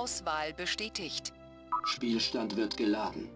Auswahl bestätigt. Spielstand wird geladen.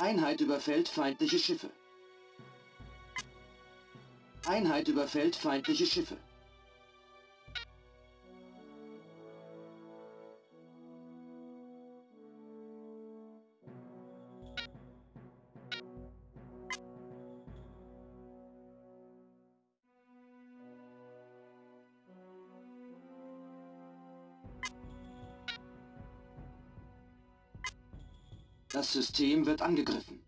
Einheit überfällt feindliche Schiffe. Einheit überfällt feindliche Schiffe. Das System wird angegriffen.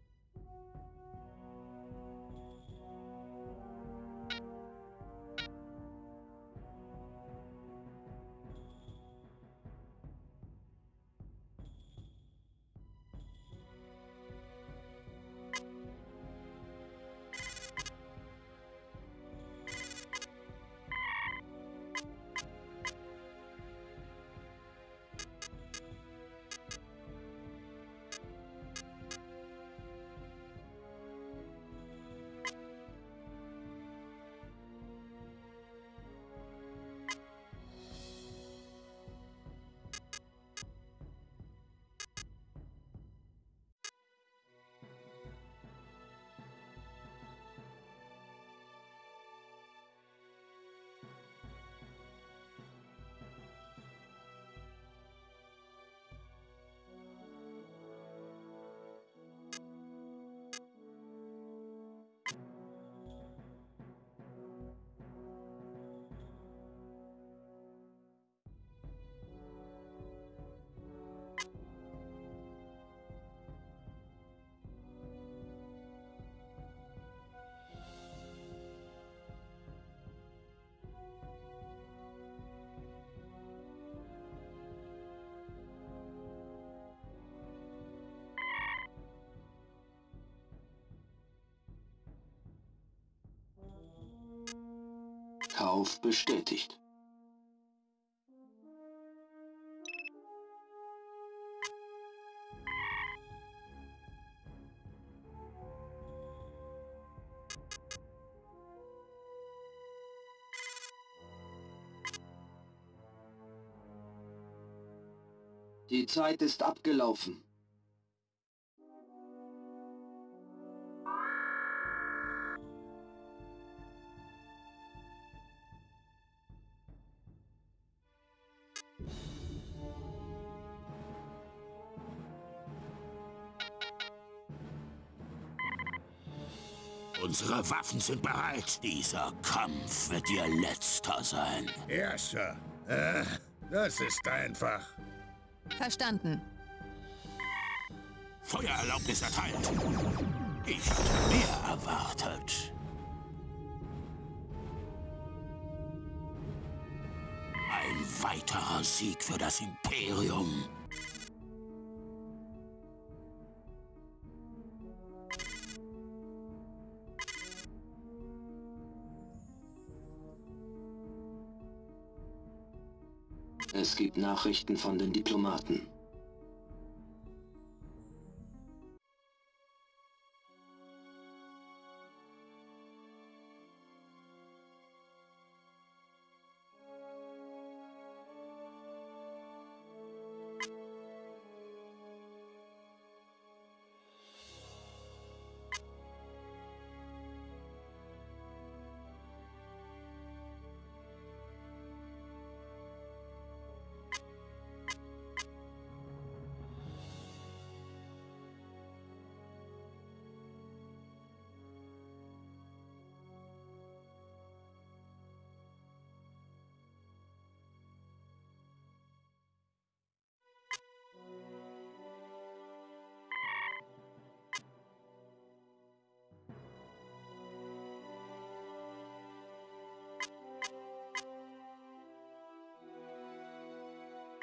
Kauf bestätigt. Die Zeit ist abgelaufen. Unsere Waffen sind bereit. Dieser Kampf wird ihr letzter sein. Ja, Sir. Äh, das ist einfach. Verstanden. Feuererlaubnis erteilt. Ich hatte mehr erwartet. Ein weiterer Sieg für das Imperium. Es gibt Nachrichten von den Diplomaten.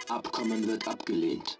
Abkommen wird abgelehnt.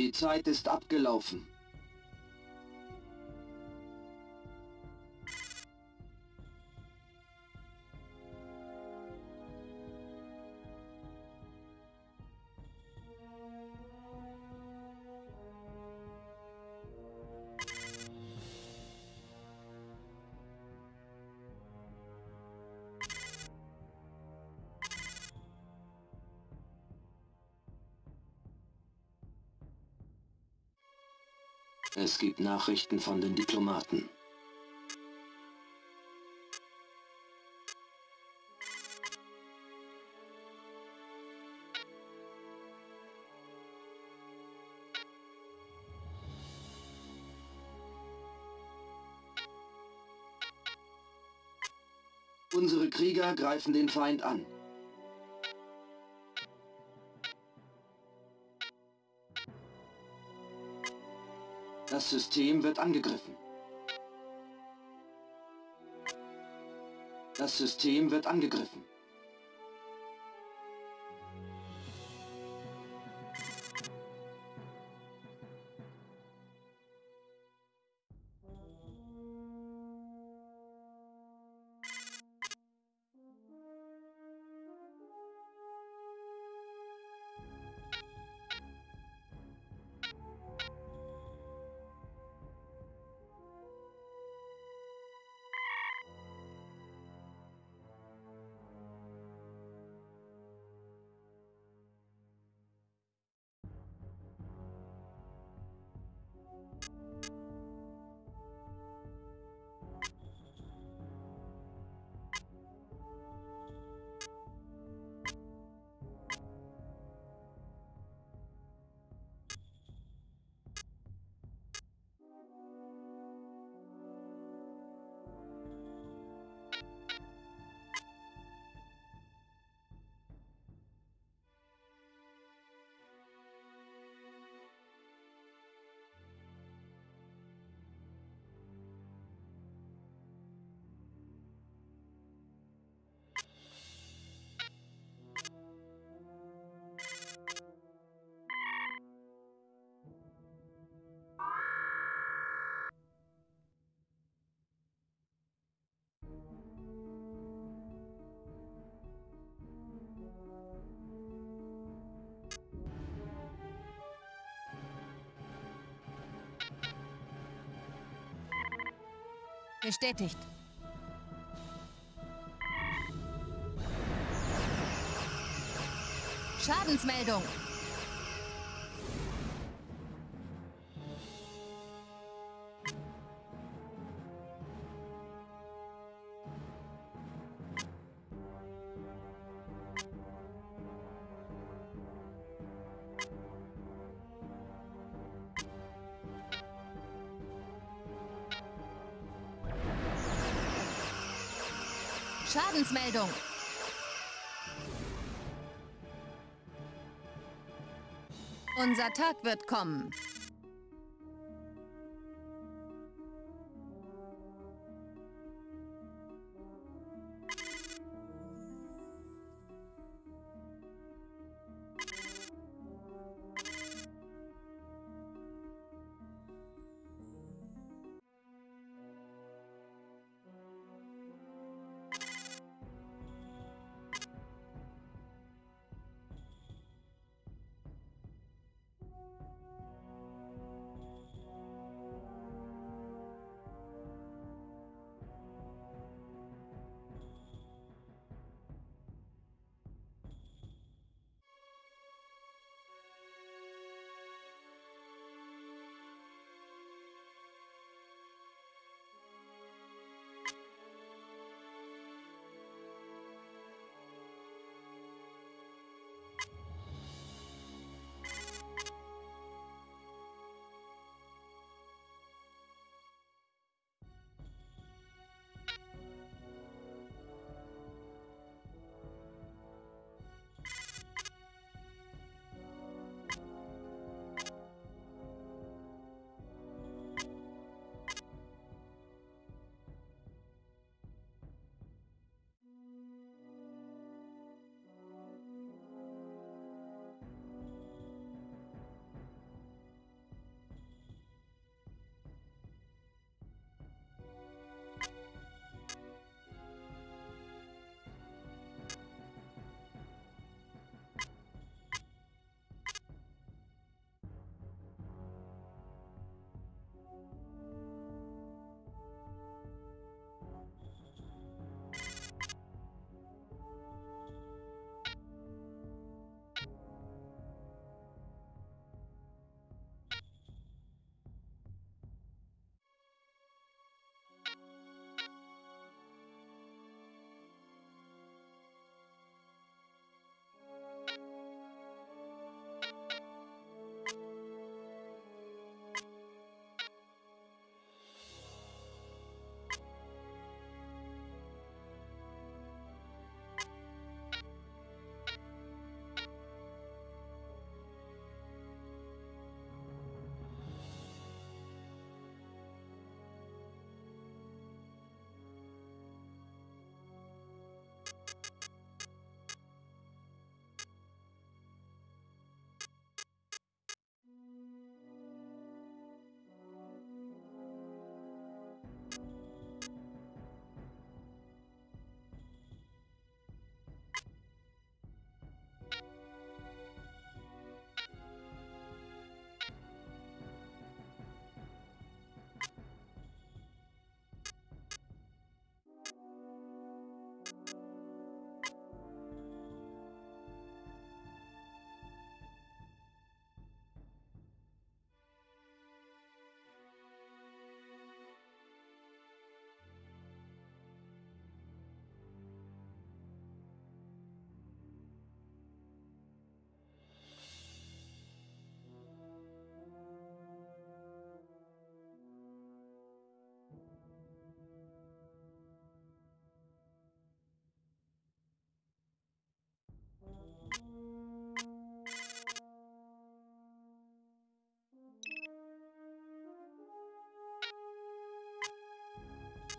Die Zeit ist abgelaufen. Es gibt Nachrichten von den Diplomaten. Unsere Krieger greifen den Feind an. Das System wird angegriffen. Das System wird angegriffen. Bestätigt. Schadensmeldung. Schadensmeldung. Unser Tag wird kommen.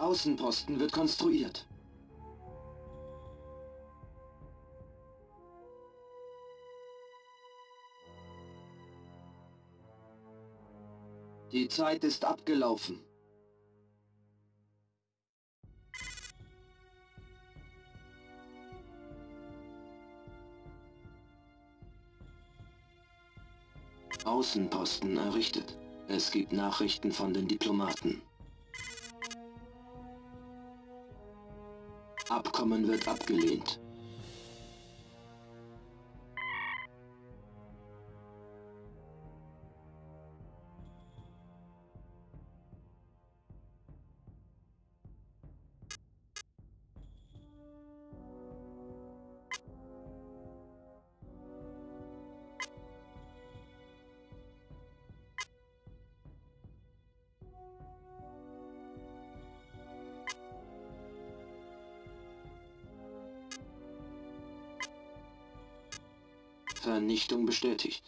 Außenposten wird konstruiert. Die Zeit ist abgelaufen. Außenposten errichtet. Es gibt Nachrichten von den Diplomaten. Abkommen wird abgelehnt. Bestätigt.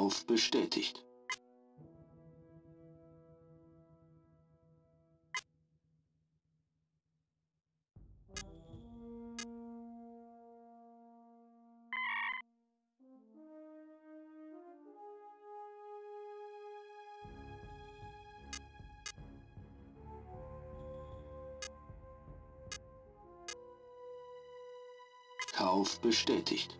Kauf bestätigt. Kauf bestätigt.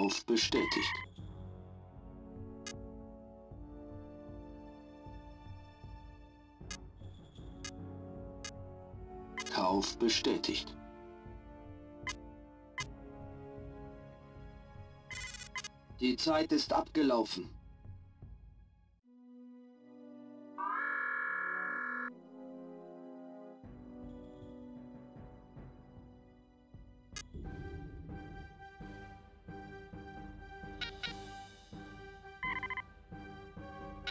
Kauf bestätigt. Kauf bestätigt. Die Zeit ist abgelaufen.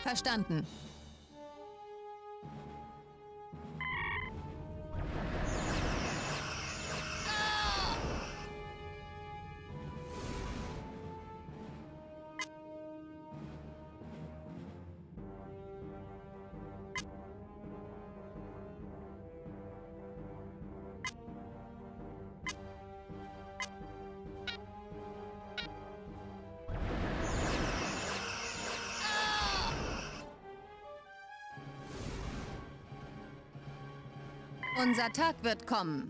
Verstanden. Unser Tag wird kommen.